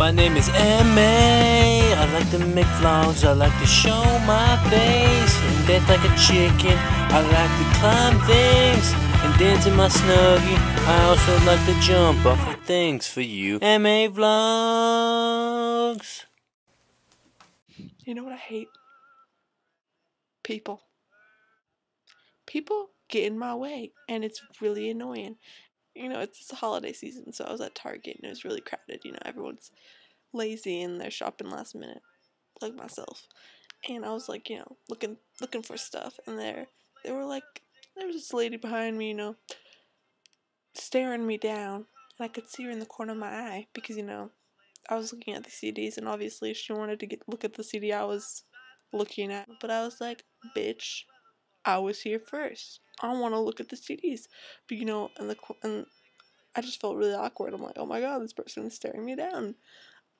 My name is EMAY I like to make vlogs, I like to show my face and dance like a chicken. I like to climb things and dance in my snuggie. I also like to jump off of things for you. EMAY Vlogs. You know what I hate? People. People get in my way, and it's really annoying. You know, it's the holiday season, so I was at Target and it was really crowded. You know, everyone's lazy and they're shopping last minute, like myself. And I was like, you know, looking looking for stuff, and there they were like, there was this lady behind me, you know, staring me down, and I could see her in the corner of my eye because you know, I was looking at the CDs, and obviously she wanted to get look at the CD I was looking at, but I was like, bitch, I was here first. I want to look at the CDs, but you know, and the and I just felt really awkward. I'm like, oh my god, this person is staring me down.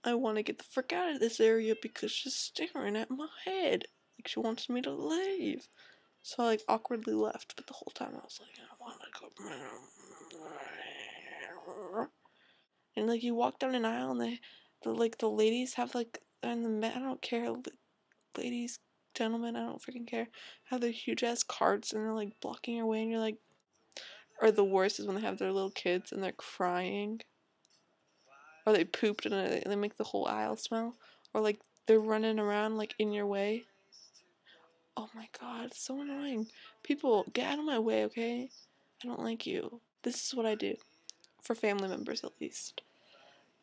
I want to get the frick out of this area because she's staring at my head. Like she wants me to leave. So I like awkwardly left, but the whole time I was like, I want to go. And like you walk down an aisle and they, the like the ladies have like and the men I don't care, ladies, gentlemen, I don't freaking care, have their huge ass carts and they're like blocking your way and you're like, or the worst is when they have their little kids and they're crying or they pooped and they make the whole aisle smell, or like they're running around like in your way. Oh my god, it's so annoying. People, get out of my way, okay? I don't like you. This is what I do. For family members at least.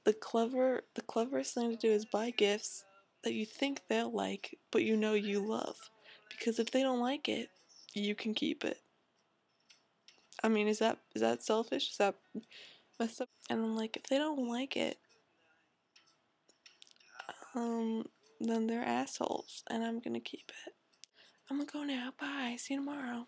The clever the cleverest thing to do is buy gifts that you think they'll like, but you know you love. Because if they don't like it, you can keep it. I mean, is that is that selfish? Is that messed up? And I'm like, if they don't like it, um, then they're assholes, and I'm gonna keep it. I'm gonna go now. Bye. See you tomorrow.